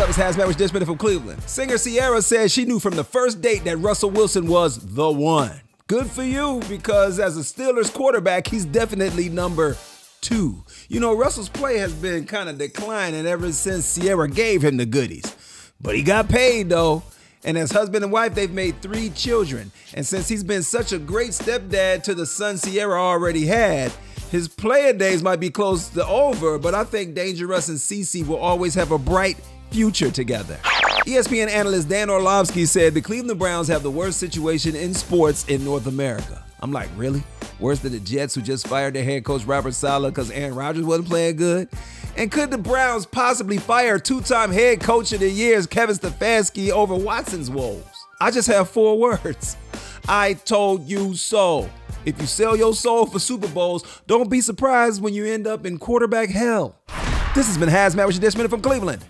What up, it's HazMatt with Dishman from Cleveland. Singer Ciara says she knew from the first date that Russell Wilson was the one. Good for you, because as a Steelers quarterback, he's definitely number two. You know, Russell's play has been kind of declining ever since Ciara gave him the goodies. But he got paid though. And as husband and wife, they've made three children. And since he's been such a great stepdad to the son Ciara already had, his player days might be close to over, but I think Dangerous and CeCe will always have a bright future together. ESPN analyst Dan Orlovsky said the Cleveland Browns have the worst situation in sports in North America. I'm like, really? Worse than the Jets who just fired their head coach Robert Saleh because Aaron Rodgers wasn't playing good? And could the Browns possibly fire two-time head coach of the year's Kevin Stefanski over Watson's woes? I just have four words. I told you so. If you sell your soul for Super Bowls, don't be surprised when you end up in quarterback hell. This has been HazMatt with your Dish Minute from Cleveland.